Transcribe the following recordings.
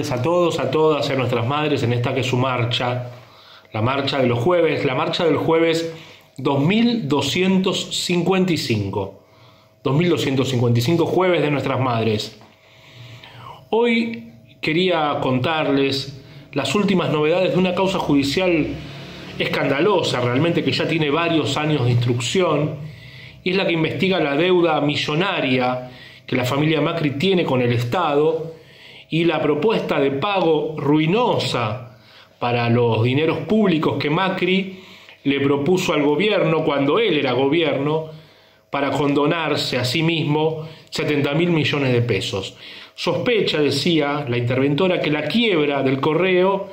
A todos, a todas, a nuestras madres en esta que es su marcha, la marcha de los jueves, la marcha del jueves 2255. 2255 jueves de nuestras madres. Hoy quería contarles las últimas novedades de una causa judicial escandalosa, realmente que ya tiene varios años de instrucción, y es la que investiga la deuda millonaria que la familia Macri tiene con el Estado y la propuesta de pago ruinosa para los dineros públicos que Macri le propuso al gobierno cuando él era gobierno para condonarse a sí mismo 70 mil millones de pesos. Sospecha, decía la interventora, que la quiebra del correo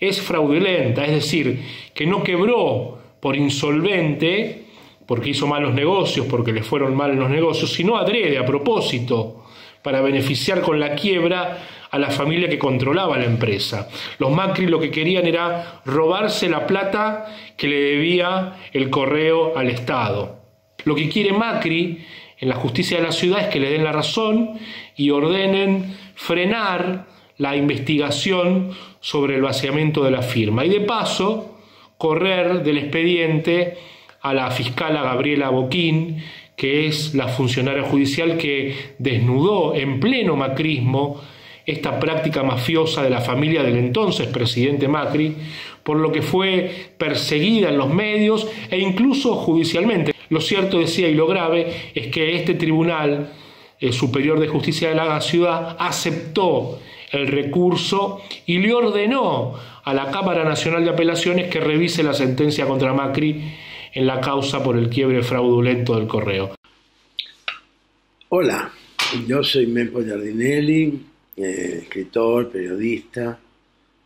es fraudulenta, es decir, que no quebró por insolvente porque hizo malos negocios, porque le fueron mal los negocios, sino adrede, a propósito, para beneficiar con la quiebra a la familia que controlaba la empresa. Los Macri lo que querían era robarse la plata que le debía el correo al Estado. Lo que quiere Macri en la justicia de la ciudad es que le den la razón y ordenen frenar la investigación sobre el vaciamiento de la firma y de paso correr del expediente a la fiscala Gabriela Boquín, que es la funcionaria judicial que desnudó en pleno macrismo esta práctica mafiosa de la familia del entonces presidente Macri, por lo que fue perseguida en los medios e incluso judicialmente. Lo cierto, decía, y lo grave, es que este Tribunal eh, Superior de Justicia de la ciudad aceptó el recurso y le ordenó a la Cámara Nacional de Apelaciones que revise la sentencia contra Macri en la causa por el quiebre fraudulento del correo. Hola, yo soy Mempo Giardinelli, eh, escritor, periodista,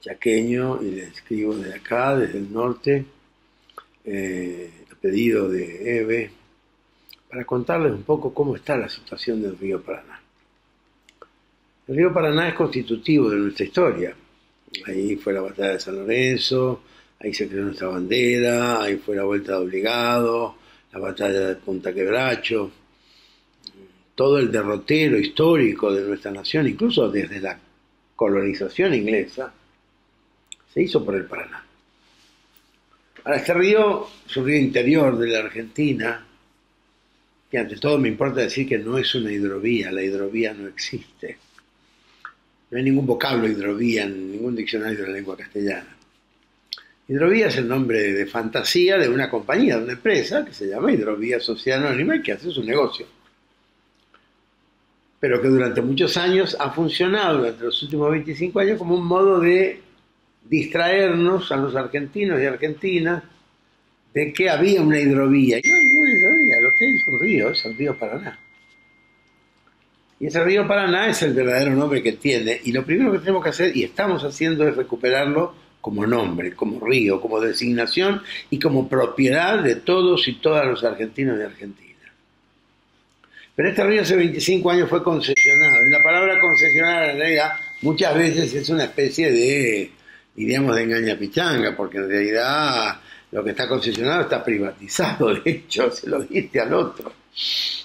chaqueño, y le escribo desde acá, desde el norte, eh, a pedido de Eve, para contarles un poco cómo está la situación del río Paraná. El río Paraná es constitutivo de nuestra historia. Ahí fue la batalla de San Lorenzo, ahí se creó nuestra bandera, ahí fue la vuelta de obligado, la batalla de Punta Quebracho, todo el derrotero histórico de nuestra nación, incluso desde la colonización inglesa, se hizo por el Paraná. Ahora, este río es un río interior de la Argentina, que ante todo me importa decir que no es una hidrovía, la hidrovía no existe. No hay ningún vocablo hidrovía en ningún diccionario de la lengua castellana. Hidrovía es el nombre de fantasía de una compañía, de una empresa que se llama Hidrovía Social Anónima y que hace su negocio. Pero que durante muchos años ha funcionado, durante los últimos 25 años, como un modo de distraernos a los argentinos y argentinas de que había una hidrovía. Y no hay ninguna hidrovía, lo que hay es un río, es el río Paraná. Y ese río Paraná es el verdadero nombre que tiene. Y lo primero que tenemos que hacer, y estamos haciendo, es recuperarlo como nombre, como río, como designación y como propiedad de todos y todas los argentinos de Argentina. Pero este río hace 25 años fue concesionado, y la palabra concesionada en realidad muchas veces es una especie de, diríamos, de engaña pichanga, porque en realidad lo que está concesionado está privatizado, de hecho, se lo diste al otro.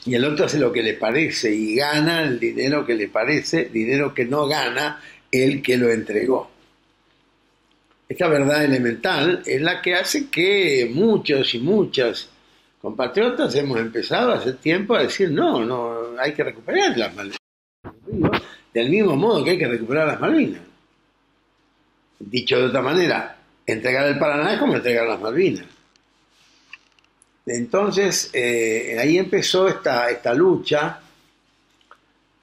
Y el otro hace lo que le parece y gana el dinero que le parece, dinero que no gana el que lo entregó. Esta verdad elemental es la que hace que muchos y muchas compatriotas hemos empezado hace tiempo a decir, no, no, hay que recuperar las Malvinas. Del mismo modo que hay que recuperar las Malvinas. Dicho de otra manera, entregar el Paraná es como entregar las Malvinas. Entonces, eh, ahí empezó esta, esta lucha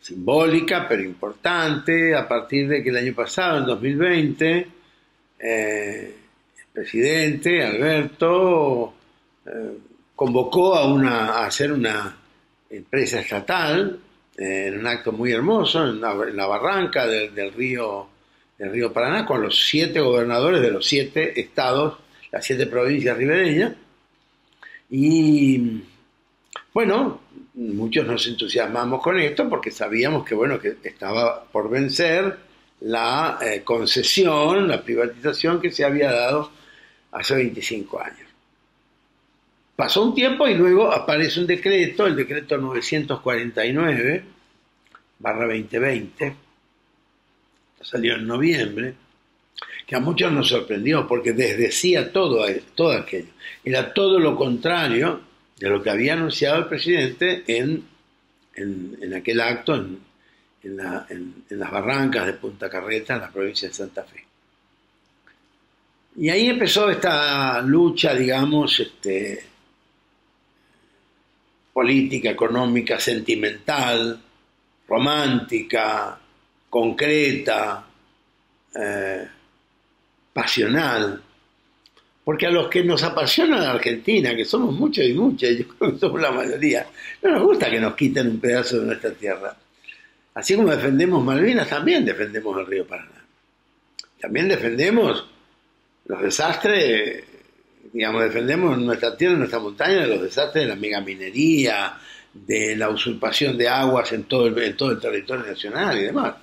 simbólica, pero importante, a partir de que el año pasado, en 2020, eh, el presidente Alberto eh, convocó a, hacer una empresa estatal eh, en un acto muy hermoso en la, barranca del, río, del río Paraná con los siete gobernadores de los siete estados, las siete provincias ribereñas. Y bueno, muchos nos entusiasmamos con esto porque sabíamos que bueno que estaba por vencer la eh, concesión, la privatización que se había dado hace 25 años. Pasó un tiempo y luego aparece un decreto, el decreto 949, barra 2020, salió en noviembre, que a muchos nos sorprendió porque desdecía todo, todo aquello. Era todo lo contrario de lo que había anunciado el presidente en, en, aquel acto en, en, las barrancas de Punta Carreta, en la provincia de Santa Fe. Y ahí empezó esta lucha, digamos, este, política, económica, sentimental, romántica, concreta, eh, pasional. Porque a los que nos apasiona la Argentina, que somos muchos y muchas, yo creo que somos la mayoría, no nos gusta que nos quiten un pedazo de nuestra tierra. Así como defendemos Malvinas, también defendemos el río Paraná. También defendemos los desastres, digamos, defendemos nuestra tierra, nuestra montaña de los desastres de la megaminería, de la usurpación de aguas en todo, el, en todo el territorio nacional y demás.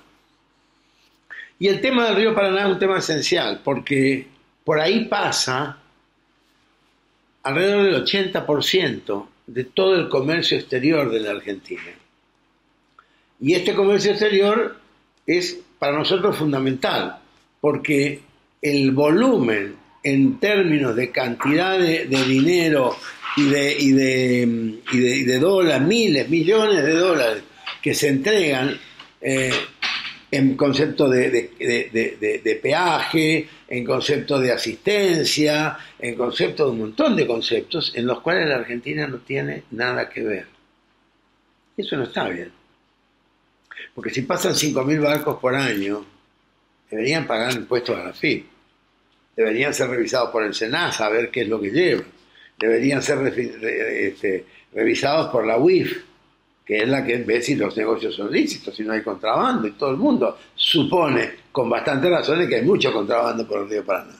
Y el tema del río Paraná es un tema esencial, porque por ahí pasa alrededor del 80% de todo el comercio exterior de la Argentina. Y este comercio exterior es para nosotros fundamental, porque el volumen en términos de cantidad de, dinero y de, y de, y de, dólares, miles, millones de dólares que se entregan eh, en concepto de, peaje, en concepto de asistencia, en concepto de un montón de conceptos en los cuales la Argentina no tiene nada que ver. Eso no está bien. Porque si pasan 5.000 barcos por año, deberían pagar impuestos a la FIP. Deberían ser revisados por el SENASA a ver qué es lo que llevan. Deberían ser este, revisados por la UIF que es la que ve si los negocios son lícitos, si no hay contrabando, y todo el mundo supone, con bastantes razones, que hay mucho contrabando por el río Paraná.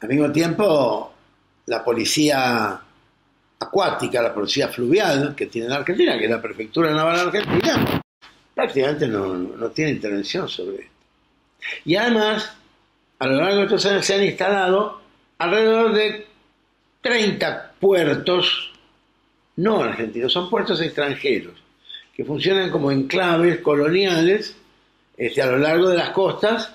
Al mismo tiempo, la policía acuática, la policía fluvial que tiene la Argentina, que es la Prefectura Naval Argentina, prácticamente no, no tiene intervención sobre esto. Y además, a lo largo de estos años se han instalado alrededor de 30 puertos no argentinos, son puertos extranjeros que funcionan como enclaves coloniales este, a lo largo de las costas,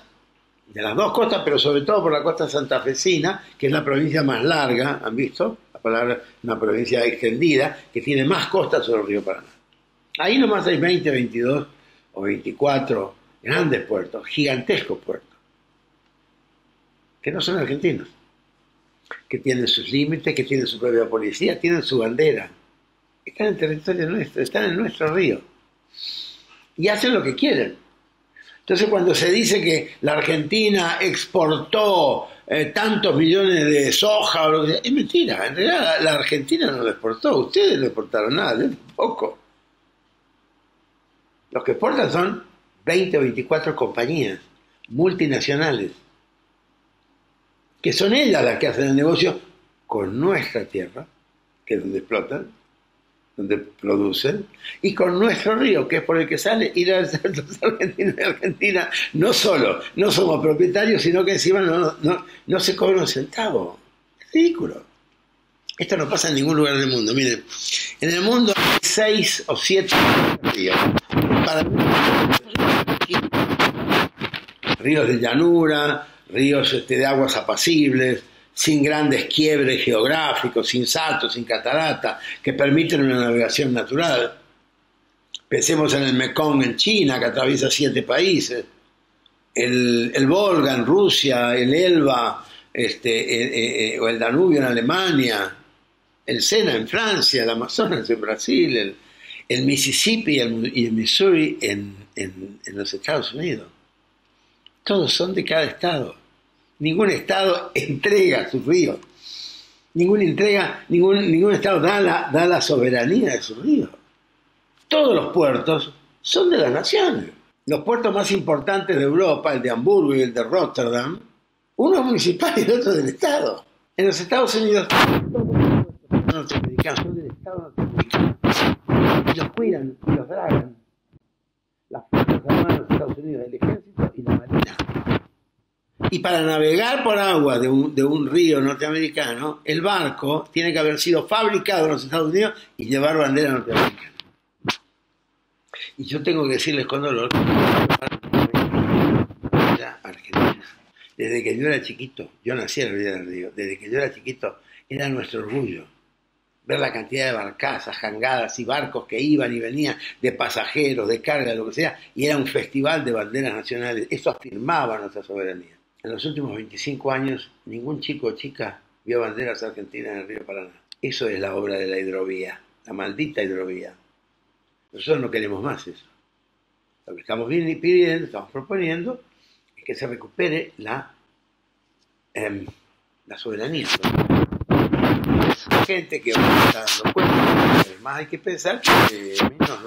de las dos costas, pero sobre todo por la costa santafesina, que es la provincia más larga, ¿han visto? La palabra, una provincia extendida, que tiene más costas sobre el río Paraná. Ahí nomás hay 20, 22 o 24 grandes puertos, gigantescos puertos, que no son argentinos, que tienen sus límites, que tienen su propia policía, tienen su bandera están en territorio nuestro, están en nuestro río. Y hacen lo que quieren. Entonces cuando se dice que la Argentina exportó eh, tantos millones de soja, es mentira. En realidad la Argentina no lo exportó, ustedes no exportaron nada, yo tampoco. Los que exportan son 20 o 24 compañías multinacionales, que son ellas las que hacen el negocio con nuestra tierra, que es donde explotan, donde producen, y con nuestro río, que es por el que sale, ir a los argentinos y Argentina, no solo no somos propietarios, sino que encima no, se cobra un centavo. Es ridículo. Esto no pasa en ningún lugar del mundo. Miren, en el mundo hay seis o siete ríos. ríos de llanura, ríos este, de aguas apacibles, sin grandes quiebres geográficos, sin saltos, sin catarata, que permiten una navegación natural. Pensemos en el Mekong en China, que atraviesa siete países, el, Volga en Rusia, el Elba este, eh, eh, o el Danubio en Alemania, el Sena en Francia, el Amazonas en Brasil, el, Mississippi y el, Missouri en los Estados Unidos. Todos son de cada estado. Ningún Estado entrega sus ríos. Ningún, entrega, ningún, ningún Estado da la, da la soberanía de sus ríos. Todos los puertos son de las naciones. Los puertos más importantes de Europa, el de Hamburgo y el de Rotterdam, uno es municipal y el otro del Estado. En los Estados Unidos, todos los norteamericanos son del Estado norteamericano. Y los cuidan y los dragan las Fuerzas de los Estados Unidos, el Ejército y la Marina. Y para navegar por agua de un, de un río norteamericano, el barco tiene que haber sido fabricado en los Estados Unidos y llevar bandera norteamericana. Y yo tengo que decirles con dolor que argentina. Desde que yo era chiquito, yo nací en el Río del Río, desde que yo era chiquito, era nuestro orgullo Ver la cantidad de barcazas, jangadas y barcos que iban y venían de pasajeros, de carga, lo que sea, y era un festival de banderas nacionales. Eso afirmaba nuestra soberanía. En los últimos 25 años, ningún chico o chica vio banderas argentinas en el río Paraná. Eso es la obra de la hidrovía, la maldita hidrovía. Nosotros no queremos más eso. Lo que estamos pidiendo, estamos proponiendo, es que se recupere la, em, la soberanía. Gente que va dando cuenta, además hay que pensar que menos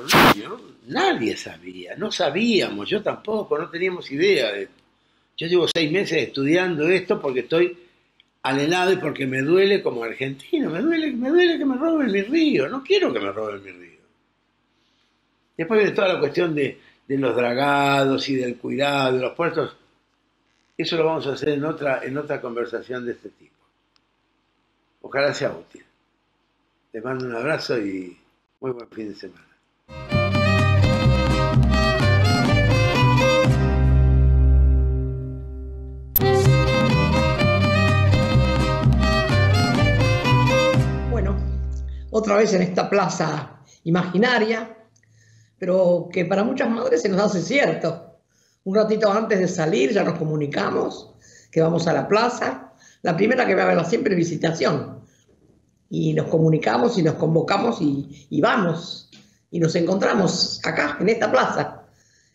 nadie sabía, no sabíamos, yo tampoco, no teníamos idea de Yo llevo seis meses estudiando esto porque estoy al helado y porque me duele como argentino, me duele, me duele que me roben mi río, no quiero que me roben mi río. Después viene toda la cuestión de, de los dragados y del cuidado de los puertos. Eso lo vamos a hacer en otra, en otra conversación de este tipo. Ojalá sea útil. Les mando un abrazo y muy buen fin de semana. otra vez en esta plaza imaginaria, pero que para muchas madres se nos hace cierto. Un ratito antes de salir ya nos comunicamos que vamos a la plaza. La primera que me habla siempre es visitación. Y nos comunicamos y nos convocamos y, vamos. Y nos encontramos acá, en esta plaza,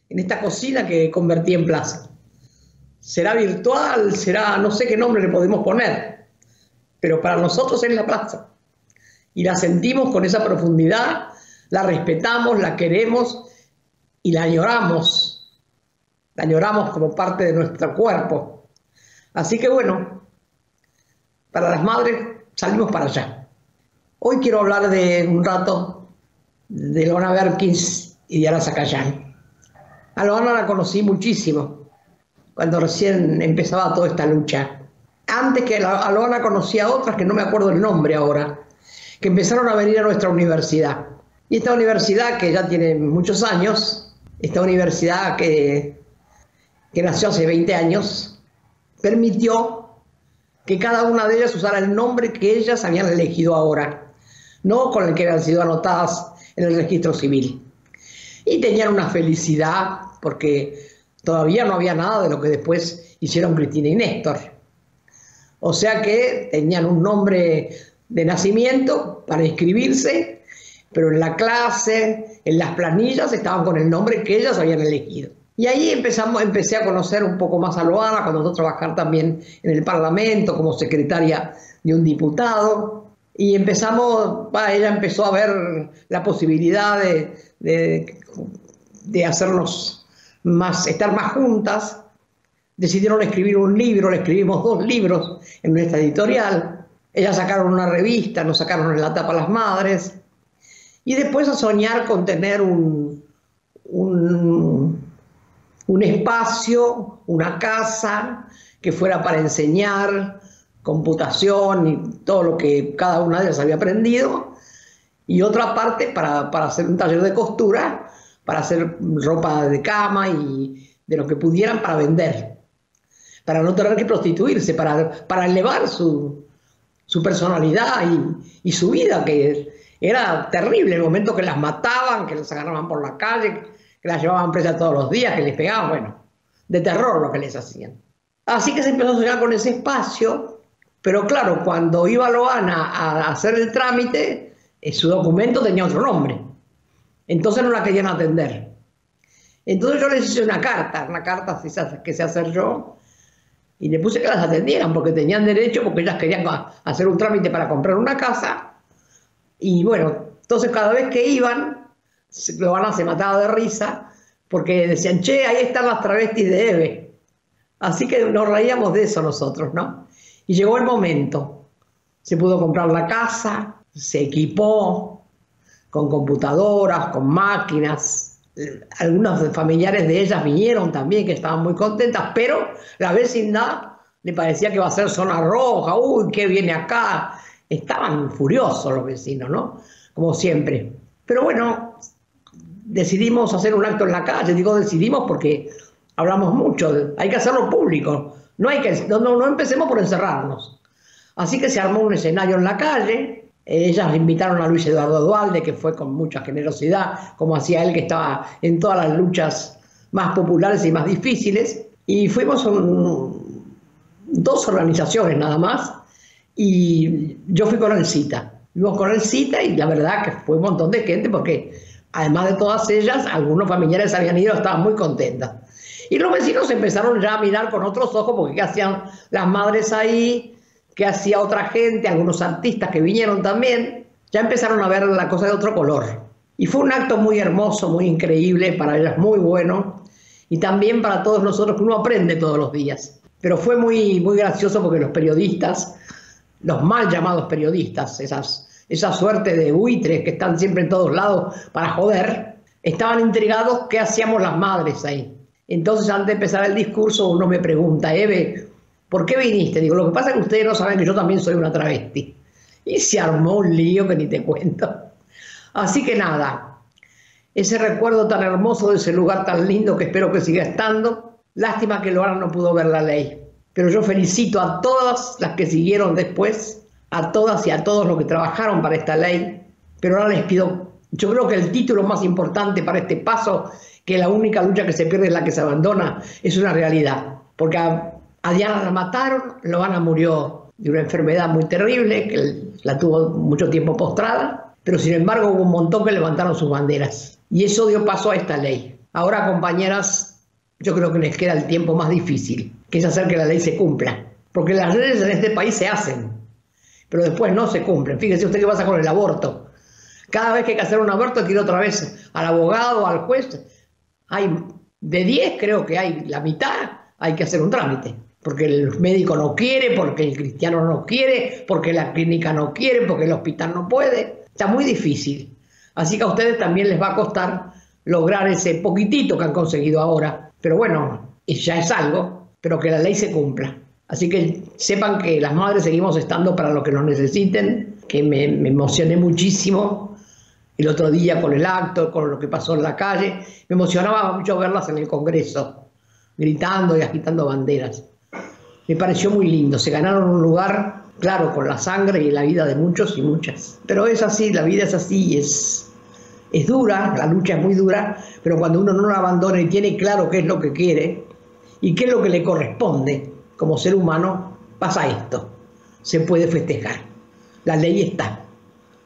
en esta cocina que convertí en plaza. Será virtual, será, no sé qué nombre le podemos poner, pero para nosotros es la plaza y la sentimos con esa profundidad, la respetamos, la queremos y la añoramos. La añoramos como parte de nuestro cuerpo. Así que bueno, para las madres salimos para allá. Hoy quiero hablar de un rato de Loana Berkins y de Ara Zacayán. A Loana la conocí muchísimo cuando recién empezaba toda esta lucha. Antes que a Loana conocía a otras que no me acuerdo el nombre ahora, que empezaron a venir a nuestra universidad. Y esta universidad, que ya tiene muchos años, esta universidad que, que nació hace 20 años, permitió que cada una de ellas usara el nombre que ellas habían elegido ahora, no con el que habían sido anotadas en el registro civil. Y tenían una felicidad porque todavía no había nada de lo que después hicieron Cristina y Néstor. O sea que tenían un nombre de nacimiento para inscribirse, pero en la clase, en las planillas estaban con el nombre que ellas habían elegido. Y ahí empezamos, empecé a conocer un poco más a Loana, cuando empezó a trabajar también en el Parlamento como secretaria de un diputado. Y empezamos, ella empezó a ver la posibilidad de, de, hacernos más, estar más juntas. Decidieron escribir un libro, le escribimos dos libros en nuestra editorial ellas sacaron una revista, nos sacaron en la tapa las madres. Y después a soñar con tener un, un, espacio, una casa que fuera para enseñar computación y todo lo que cada una de ellas había aprendido. Y otra parte para, para hacer un taller de costura, para hacer ropa de cama y de lo que pudieran para vender. Para no tener que prostituirse, para, para elevar su, su personalidad y, su vida, que era terrible, el momento que las mataban, que las agarraban por la calle, que las llevaban presas todos los días, que les pegaban, bueno, de terror lo que les hacían. Así que se empezó a soñar con ese espacio, pero claro, cuando iba Loana a hacer el trámite, eh, su documento tenía otro nombre. Entonces no la querían atender. Entonces yo les hice una carta, una carta que se hacer yo, y le puse que las atendieran porque tenían derecho, porque ellas querían hacer un trámite para comprar una casa. Y bueno, entonces cada vez que iban, Giovanna se mataba de risa porque decían, che, ahí están las travestis de Eve. Así que nos reíamos de eso nosotros, ¿no? Y llegó el momento. Se pudo comprar la casa, se equipó con computadoras, con máquinas, algunos familiares de ellas vinieron también, que estaban muy contentas, pero la vecindad le parecía que iba a ser zona roja, uy, ¿qué viene acá? Estaban furiosos los vecinos, ¿no? Como siempre. Pero bueno, decidimos hacer un acto en la calle, digo decidimos porque hablamos mucho, hay que hacerlo público, No, hay que, no, no empecemos por encerrarnos. Así que se armó un escenario en la calle, ellas invitaron a Luis Eduardo Dualde, que fue con mucha generosidad, como hacía él, que estaba en todas las luchas más populares y más difíciles. Y fuimos dos organizaciones nada más, y yo fui con el cita. Fuimos con el cita y la verdad que fue un montón de gente porque además de todas ellas, algunos familiares habían ido, estaban muy contentas. Y los vecinos empezaron ya a mirar con otros ojos porque qué hacían las madres ahí, qué hacía otra gente, algunos artistas que vinieron también, ya empezaron a ver la cosa de otro color. Y fue un acto muy hermoso, muy increíble, para ellas muy bueno, y también para todos nosotros que uno aprende todos los días. Pero fue muy, muy gracioso porque los periodistas, los mal llamados periodistas, esas, esa suerte de buitres que están siempre en todos lados para joder, estaban intrigados qué hacíamos las madres ahí. Entonces, antes de empezar el discurso, uno me pregunta, Eve, ¿por qué viniste? Digo, lo que pasa es que ustedes no saben que yo también soy una travesti. Y se armó un lío que ni te cuento. Así que nada, ese recuerdo tan hermoso de ese lugar tan lindo que espero que siga estando. Lástima que Loara no pudo ver la ley. Pero yo felicito a todas las que siguieron después, a todas y a todos los que trabajaron para esta ley. Pero ahora les pido, yo creo que el título más importante para este paso que la única lucha que se pierde es la que se abandona, es una realidad. Porque a, Diana la mataron, Loana murió de una enfermedad muy terrible, que la tuvo mucho tiempo postrada, pero sin embargo hubo un montón que levantaron sus banderas. Y eso dio paso a esta ley. Ahora, compañeras, yo creo que les queda el tiempo más difícil, que es hacer que la ley se cumpla. Porque las leyes en este país se hacen, pero después no se cumplen. Fíjese usted qué pasa con el aborto. Cada vez que hay que hacer un aborto, hay ir otra vez al abogado, al juez, hay de 10 creo que hay la mitad hay que hacer un trámite, porque el médico no quiere, porque el cristiano no quiere, porque la clínica no quiere, porque el hospital no puede. Está muy difícil. Así que a ustedes también les va a costar lograr ese poquitito que han conseguido ahora. Pero bueno, ya es algo, pero que la ley se cumpla. Así que sepan que las madres seguimos estando para lo que nos necesiten, que me, me emocioné muchísimo el otro día con el acto, con lo que pasó en la calle. Me emocionaba mucho verlas en el Congreso, gritando y agitando banderas. Me pareció muy lindo, se ganaron un lugar, claro, con la sangre y la vida de muchos y muchas. Pero es así, la vida es así, es, es dura, la lucha es muy dura, pero cuando uno no la abandona y tiene claro qué es lo que quiere y qué es lo que le corresponde como ser humano, pasa esto. Se puede festejar. La ley está.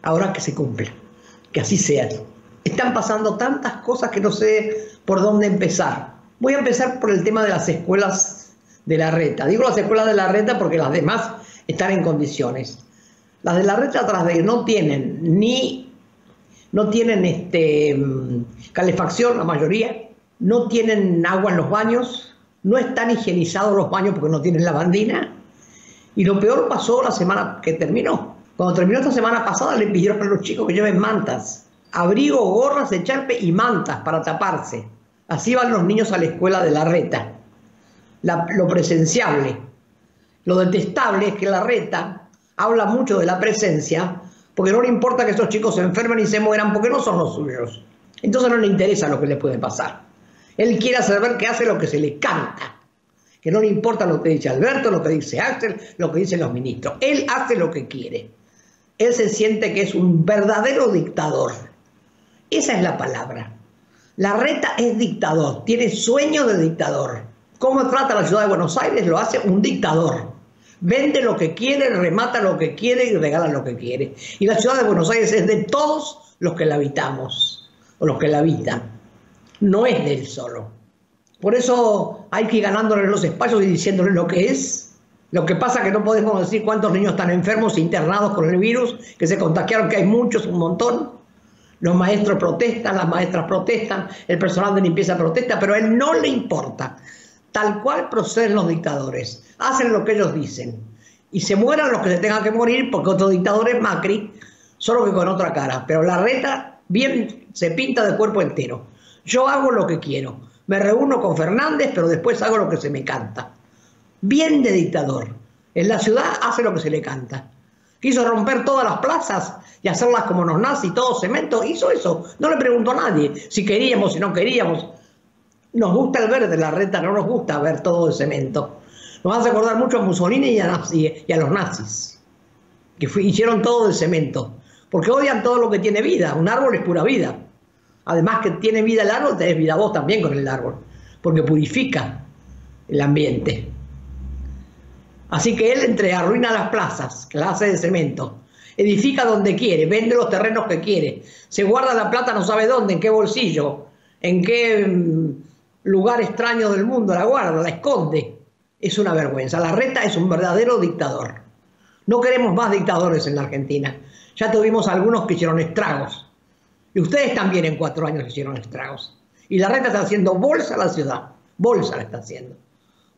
Ahora que se cumpla que así sea. Están pasando tantas cosas que no sé por dónde empezar. Voy a empezar por el tema de las escuelas de la reta. Digo las escuelas de la reta porque las demás están en condiciones. Las de la reta tras de no tienen ni no tienen este calefacción la mayoría, no tienen agua en los baños, no están higienizados los baños porque no tienen lavandina. Y lo peor pasó la semana que terminó. Cuando terminó esta semana pasada le pidieron a los chicos que lleven mantas, abrigo, gorras de charpe y mantas para taparse. Así van los niños a la escuela de la reta. lo presenciable. Lo detestable es que la reta habla mucho de la presencia porque no le importa que estos chicos se enfermen y se mueran porque no son los suyos. Entonces no le interesa lo que les puede pasar. Él quiere saber que hace lo que se le canta. Que no le importa lo que dice Alberto, lo que dice Axel, lo que dicen los ministros. Él hace lo que quiere él se siente que es un verdadero dictador. Esa es la palabra. La reta es dictador, tiene sueño de dictador. ¿Cómo trata la ciudad de Buenos Aires? Lo hace un dictador. Vende lo que quiere, remata lo que quiere y regala lo que quiere. Y la ciudad de Buenos Aires es de todos los que la habitamos, o los que la habitan. No es de él solo. Por eso hay que ir ganándole los espacios y diciéndole lo que es lo que pasa es que no podemos decir cuántos niños están enfermos internados con el virus, que se contagiaron, que hay muchos, un montón. Los maestros protestan, las maestras protestan, el personal de limpieza protesta, pero a él no le importa. Tal cual proceden los dictadores. Hacen lo que ellos dicen. Y se mueran los que se tengan que morir, porque otro dictador es Macri, solo que con otra cara. Pero la reta bien se pinta de cuerpo entero. Yo hago lo que quiero. Me reúno con Fernández, pero después hago lo que se me canta bien de dictador. En la ciudad hace lo que se le canta. Quiso romper todas las plazas y hacerlas como nos nace y todo cemento. Hizo eso. No le preguntó a nadie si queríamos, si no queríamos. Nos gusta el verde, la reta no nos gusta ver todo de cemento. Nos hace acordar mucho a Mussolini y a, y a los nazis, que hicieron todo de cemento, porque odian todo lo que tiene vida. Un árbol es pura vida. Además que tiene vida el árbol, tenés vida vos también con el árbol, porque purifica el ambiente. Así que él entre arruina las plazas, las hace de cemento, edifica donde quiere, vende los terrenos que quiere, se guarda la plata no sabe dónde, en qué bolsillo, en qué mm, lugar extraño del mundo la guarda, la esconde. Es una vergüenza. La reta es un verdadero dictador. No queremos más dictadores en la Argentina. Ya tuvimos algunos que hicieron estragos. Y ustedes también en cuatro años hicieron estragos. Y la reta está haciendo bolsa a la ciudad. Bolsa la está haciendo.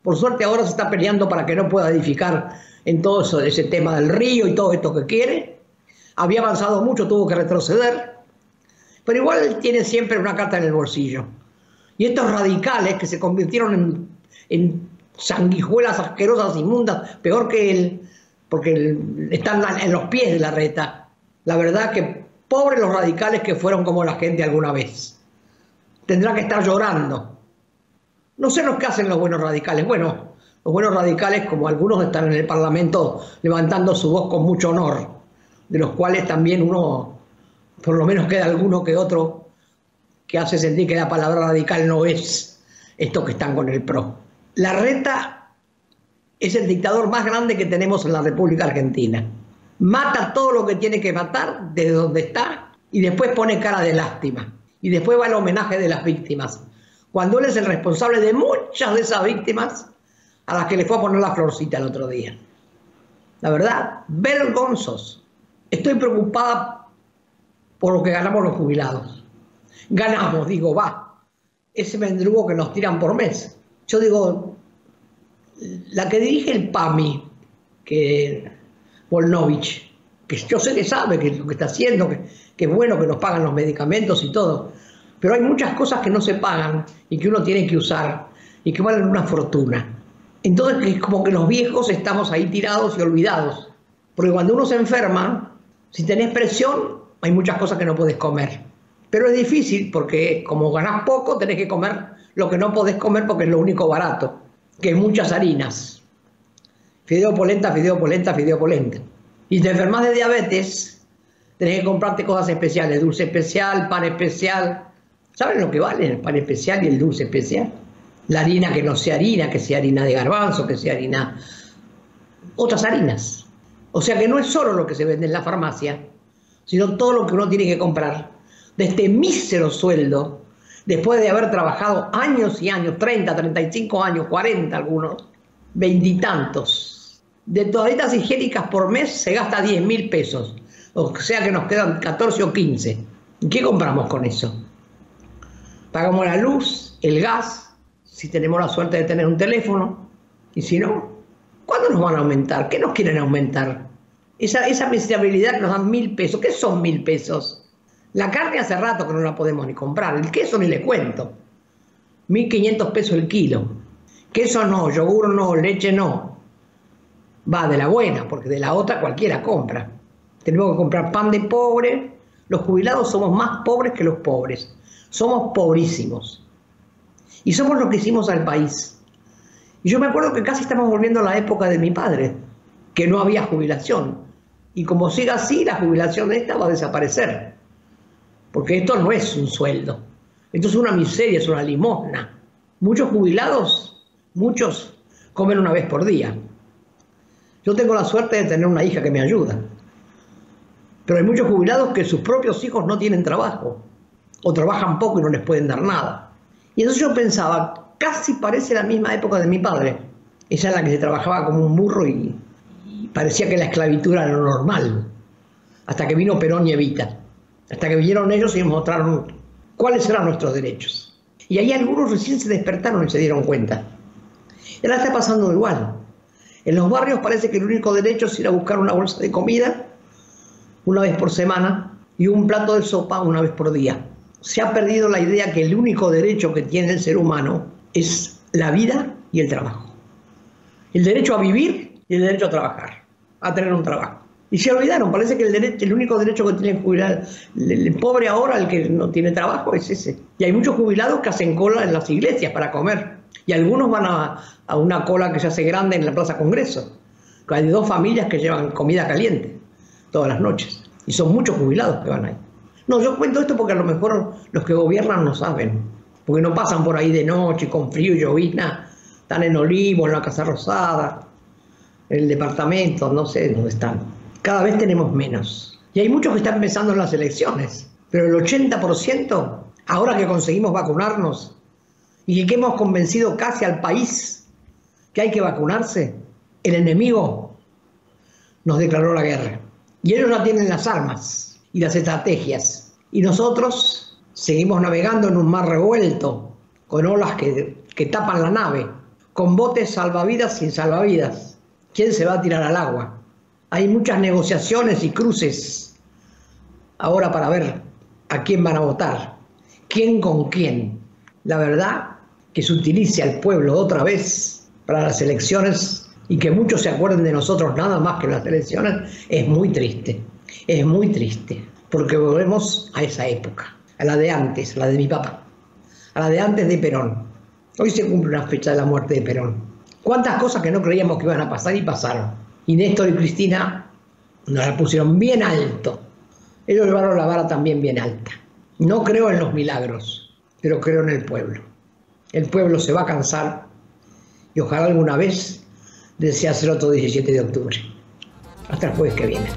Por suerte ahora se está peleando para que no pueda edificar en todo eso, ese tema del río y todo esto que quiere. Había avanzado mucho, tuvo que retroceder. Pero igual tiene siempre una carta en el bolsillo. Y estos radicales que se convirtieron en, sanguijuelas asquerosas, inmundas, peor que él, porque están en los pies de la reta. La verdad que pobres los radicales que fueron como la gente alguna vez. Tendrá que estar llorando no sé lo que hacen los buenos radicales. Bueno, los buenos radicales, como algunos están en el Parlamento levantando su voz con mucho honor, de los cuales también uno, por lo menos queda alguno que otro, que hace sentir que la palabra radical no es esto que están con el PRO. La reta es el dictador más grande que tenemos en la República Argentina. Mata todo lo que tiene que matar desde donde está y después pone cara de lástima. Y después va el homenaje de las víctimas cuando él es el responsable de muchas de esas víctimas a las que le fue a poner la florcita el otro día. La verdad, vergonzoso. Estoy preocupada por lo que ganamos los jubilados. Ganamos, digo, va. Ese mendrugo que nos tiran por mes. Yo digo, la que dirige el PAMI, que Volnovich, que yo sé que sabe que lo que está haciendo, que, que bueno que nos pagan los medicamentos y todo, pero hay muchas cosas que no se pagan y que uno tiene que usar y que valen una fortuna. Entonces es como que los viejos estamos ahí tirados y olvidados. Porque cuando uno se enferma, si tenés presión, hay muchas cosas que no puedes comer. Pero es difícil porque como ganás poco, tenés que comer lo que no podés comer porque es lo único barato, que es muchas harinas. Fideo polenta, fideo polenta, fideo polenta. Y te enfermas de diabetes, tenés que comprarte cosas especiales, dulce especial, pan especial, ¿Saben lo que vale el pan especial y el dulce especial? La harina que no sea harina, que sea harina de garbanzo, que sea harina... Otras harinas. O sea que no es solo lo que se vende en la farmacia, sino todo lo que uno tiene que comprar de este mísero sueldo, después de haber trabajado años y años, 30, 35 años, 40 algunos, veintitantos. De toallitas higiénicas por mes se gasta 10 mil pesos, o sea que nos quedan 14 o 15. ¿Qué compramos con eso? Pagamos la luz, el gas, si tenemos la suerte de tener un teléfono, y si no, ¿cuándo nos van a aumentar? ¿Qué nos quieren aumentar? Esa, esa miserabilidad nos dan mil pesos, ¿qué son mil pesos? La carne hace rato que no la podemos ni comprar, el queso ni le cuento. 1.500 pesos el kilo. Queso no, yogur no, leche no. Va de la buena, porque de la otra cualquiera compra. Tenemos que comprar pan de pobre. Los jubilados somos más pobres que los pobres. Somos pobrísimos. Y somos lo que hicimos al país. Y yo me acuerdo que casi estamos volviendo a la época de mi padre, que no había jubilación. Y como siga así, la jubilación esta va a desaparecer. Porque esto no es un sueldo. Esto es una miseria, es una limosna. Muchos jubilados, muchos comen una vez por día. Yo tengo la suerte de tener una hija que me ayuda. Pero hay muchos jubilados que sus propios hijos no tienen trabajo o trabajan poco y no les pueden dar nada. Y entonces yo pensaba, casi parece la misma época de mi padre, esa en la que se trabajaba como un burro y, parecía que la esclavitud era lo normal, hasta que vino Perón y Evita, hasta que vinieron ellos y nos mostraron cuáles eran nuestros derechos. Y ahí algunos recién se despertaron y se dieron cuenta. Y ahora está pasando igual. En los barrios parece que el único derecho es ir a buscar una bolsa de comida una vez por semana y un plato de sopa una vez por día se ha perdido la idea que el único derecho que tiene el ser humano es la vida y el trabajo. El derecho a vivir y el derecho a trabajar, a tener un trabajo. Y se olvidaron, parece que el, derecho, el único derecho que tiene el el, pobre ahora, el que no tiene trabajo, es ese. Y hay muchos jubilados que hacen cola en las iglesias para comer. Y Y algunos van a, a una cola que se hace grande en la Plaza Congreso. Hay dos familias que llevan comida caliente todas las noches. Y son muchos jubilados que van ahí. No, yo cuento esto porque a lo mejor los que gobiernan no saben. Porque no pasan por ahí de noche con frío y llovizna. Están en Olivo, en la Casa Rosada, en el departamento, no sé dónde están. Cada vez tenemos menos. Y hay muchos que están pensando en las elecciones. Pero el 80%, ahora que conseguimos vacunarnos y que hemos convencido casi al país que hay que vacunarse, el enemigo nos declaró la guerra. Y ellos ya tienen las armas y las estrategias. Y nosotros seguimos navegando en un mar revuelto, con olas que, que tapan la nave, con botes salvavidas sin salvavidas. ¿Quién se va a tirar al agua? Hay muchas negociaciones y cruces ahora para ver a quién van a votar, quién con quién. La verdad que se utilice al pueblo otra vez para las elecciones y que muchos se acuerden de nosotros nada más que en las elecciones es muy triste, es muy triste, porque volvemos a esa época, a la de antes, a la de mi papá, a la de antes de Perón. Hoy se cumple una fecha de la muerte de Perón. ¿Cuántas cosas que no creíamos que iban a pasar y pasaron? Y Néstor y Cristina nos la pusieron bien alto ellos llevaron la vara también bien alta. No creo en los milagros, pero creo en el pueblo. El pueblo se va a cansar y ojalá alguna vez desee hacer otro 17 de octubre. Hasta el jueves que viene.